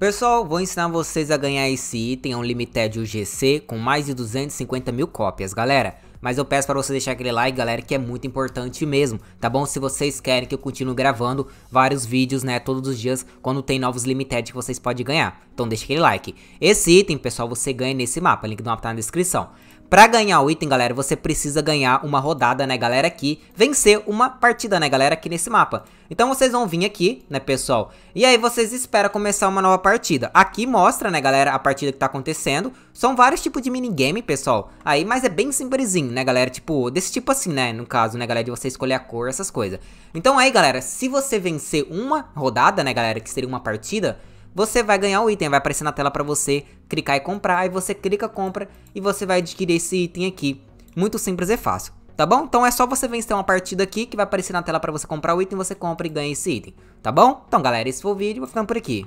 Pessoal, vou ensinar vocês a ganhar esse item, é um Limited UGC com mais de 250 mil cópias, galera. Mas eu peço para você deixar aquele like, galera, que é muito importante mesmo, tá bom? Se vocês querem que eu continue gravando vários vídeos, né, todos os dias, quando tem novos Limited que vocês podem ganhar. Então deixa aquele like. Esse item, pessoal, você ganha nesse mapa, link do mapa tá na descrição. Pra ganhar o item, galera, você precisa ganhar uma rodada, né, galera, aqui. Vencer uma partida, né, galera, aqui nesse mapa. Então vocês vão vir aqui, né, pessoal. E aí vocês esperam começar uma nova partida. Aqui mostra, né, galera, a partida que tá acontecendo. São vários tipos de minigame, pessoal. Aí, mas é bem simplesinho, né, galera? Tipo, desse tipo assim, né, no caso, né, galera, de você escolher a cor, essas coisas. Então aí, galera, se você vencer uma rodada, né, galera, que seria uma partida você vai ganhar o item, vai aparecer na tela para você clicar e comprar, aí você clica, compra e você vai adquirir esse item aqui. Muito simples e fácil, tá bom? Então é só você vencer uma partida aqui que vai aparecer na tela para você comprar o item, você compra e ganha esse item, tá bom? Então galera, esse foi o vídeo, vou ficando por aqui.